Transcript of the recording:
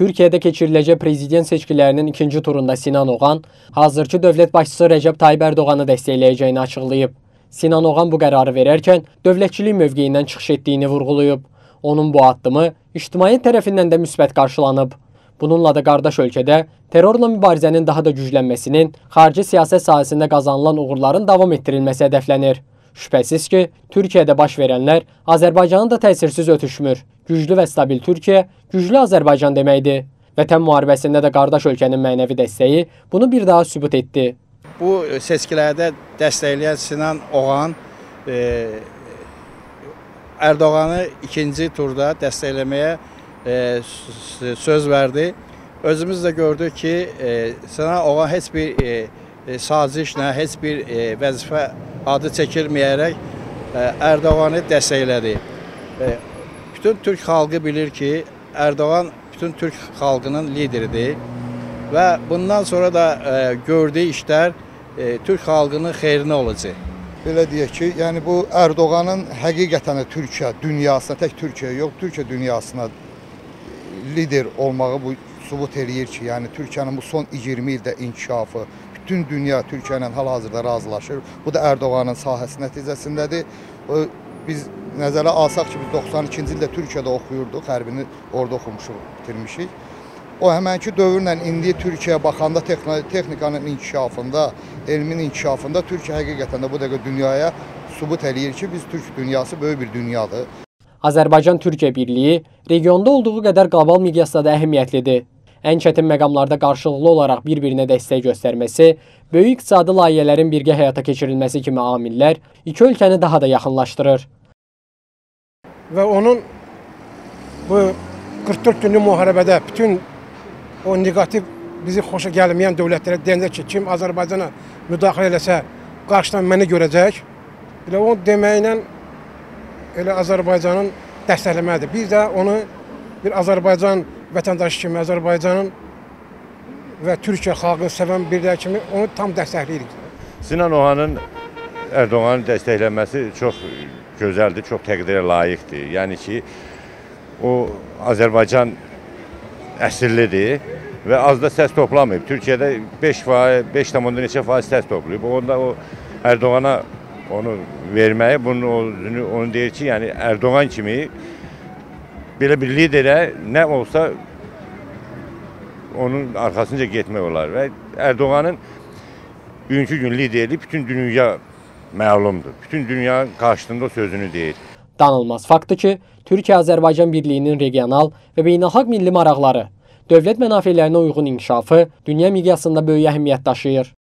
Türkiyədə keçiriləcək prezident seçkilərinin ikinci turunda Sinan Oğan hazırki dövlət başçısı Rəcəb Tayyib Ərdoğanı dəstəkləyəcəyini açıqlayıb. Sinan Oğan bu qərarı verərkən dövlətçilik mövqeyindən çıxış etdiyini vurğulayıb. Onun bu addımı ictimaiyyət tərəfindən də müsbət qarşılanıb. Bununla da qardaş ölkədə terrorla mübarizənin daha da güclənməsinin, xarici siyasət sahəsində qazanılan uğurların davam etdirilməsi hədəflənir. Şübhəsiz ki, Türkiyədə baş verənlər Azərbaycanı da təsirsiz ötüşmür. Güclü və stabil Türkiyə, güclü Azərbaycan deməkdir. Vətən müharibəsində də qardaş ölkənin mənəvi dəstəyi bunu bir daha sübut etdi. Bu seçkilərdə dəstəkləyən Sinan Oğan e, Ərdoğanı ikinci turda dəstəkləməyə e, söz verdi. Özümüz də gördük ki, e, Sinan Oğan heç bir e, e, sazişlə, heç bir e, vəzifə adı çəkilməyərək e, Ərdoğanı dəstəklədi. E, bütün Türk xalqı bilir ki, Ərdoğan bütün Türk xalqının lideridir və bundan sonra da e, gördüyü işlər Türk xalqının xeyrinə olacaq. Belə deyək ki, yəni bu Ərdoğanın həqiqətən Türkiyə dünyasına, tək Türkiyə yox, Türkiyə dünyasına lider olmağı bu sübut eləyir ki, yəni Türkiyənin bu son 20 ildə inkişafı, bütün dünya Türkiyə ilə hal-hazırda razılaşır. Bu da Ərdoğanın sahəsi nəticəsindədir. Biz nəzərə alsaq ki, biz 92-ci ildə Türkiyədə oxuyurduq, hərbini orada oxumuşuq, bitirmişik. O həmənki dövrlə indi Türkiyəyə baxanda texnikanın inkişafında, elmin inkişafında Türkiyə həqiqətən də bu dəqiqə dünyaya sübut eləyir ki, biz Türk dünyası böyük bir dünyadır. Azərbaycan-Türkiyə birliyi regionda olduğu qədər qlobal miqyasda da əhəmiyyətlidir. Ən çətin məqamlarda qarşılıqlı olaraq bir-birinə dəstək göstərməsi, böyük iqtisadi layihələrin birgə həyata keçirilməsi kimi amillər iki ölkəni daha da yaxınlaşdırır. Və onun bu 44 günlük müharibədə bütün o negativ bizi xoşa gəlməyən dövlətlərə deyəndə ki, kim Azərbaycana müdaxilə eləsə, qarşıdan məni görəcək. Elə o deməklə elə Azərbaycanın dəstəkləməlidir. Biz də onu bir Azərbaycan vətəndaşı kimi, Azərbaycanın və Türkiyə xalqını sevən birlər kimi onu tam dəstəkləyirik. Sinan Oğanın Ərdoğanı dəstəkləməsi çox gözəldir, çox təqdirə layiqdir. Yəni ki, o Azərbaycan əsirlidir və az da səs toplamayıb. Türkiyədə 5 faiz, 5 tamamda neçə faiz səs toplayıb. Onda o Ərdoğana onu verməyi, bunun onu, onu deyir ki, yəni Ərdoğan kimi belə bir liderə nə olsa onun arxasınca getmək olar və Ərdoğanın bugünkü gün liderliyi bütün dünya məlumdur. Bütün dünya qarşısında sözünü deyir. Danılmaz faktdır ki, Türkiyə-Azərbaycan birliyinin regional və beynəlxalq milli maraqları, dövlət mənafelərinə uyğun inkişafı dünya miqyasında böyük əhəmiyyət daşıyır.